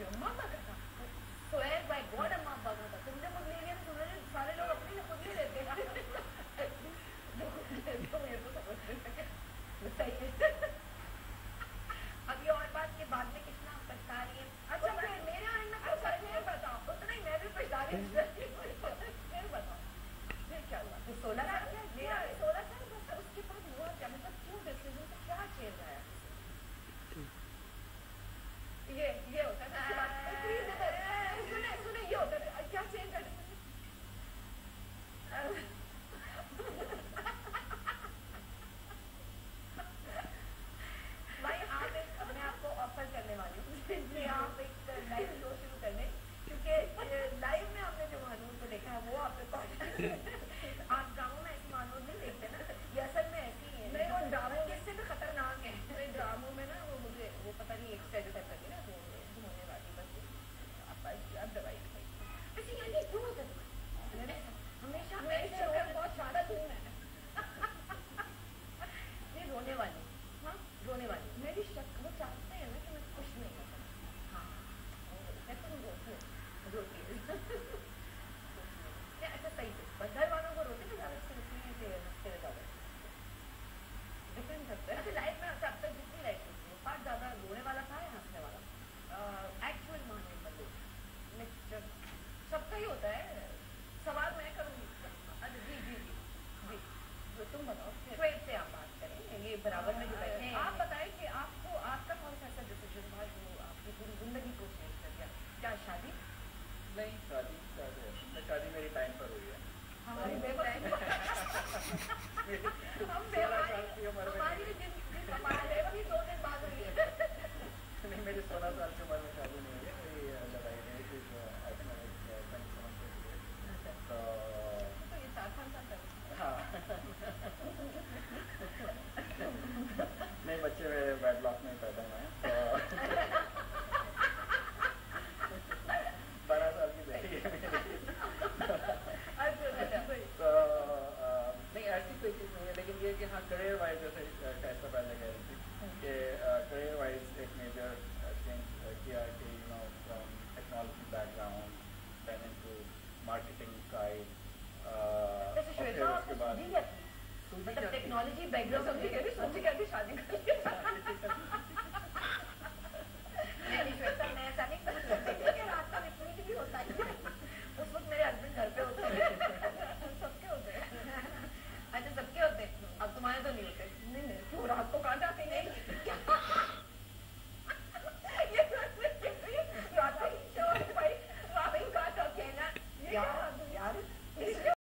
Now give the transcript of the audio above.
Brahma God अम्मा भगवता तुमने मुझ ले लिया सारे लोग अपने खुद ले लेते हैं Yeah. उसके बाद मतलब टेक्नोलॉजी बैकग्राउंड सोचे कहते शादी कर